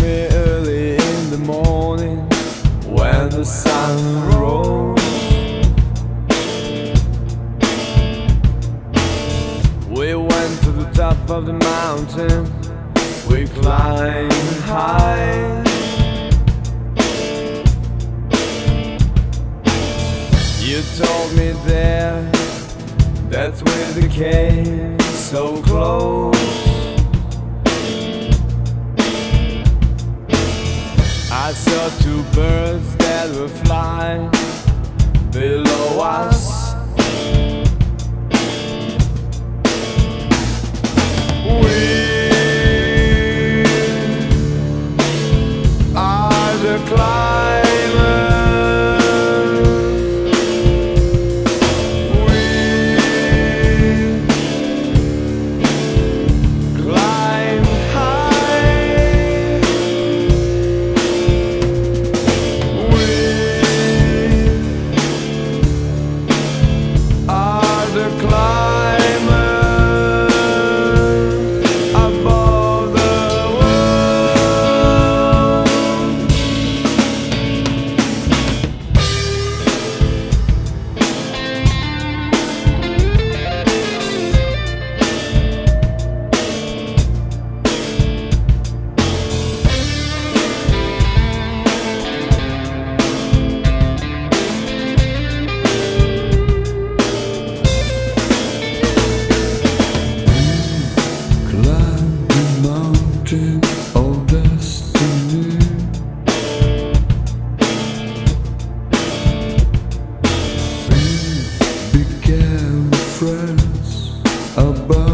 me early in the morning when the sun rose. We went to the top of the mountain, we climbed high. You told me there that we became so close. birds that will fly below us. above.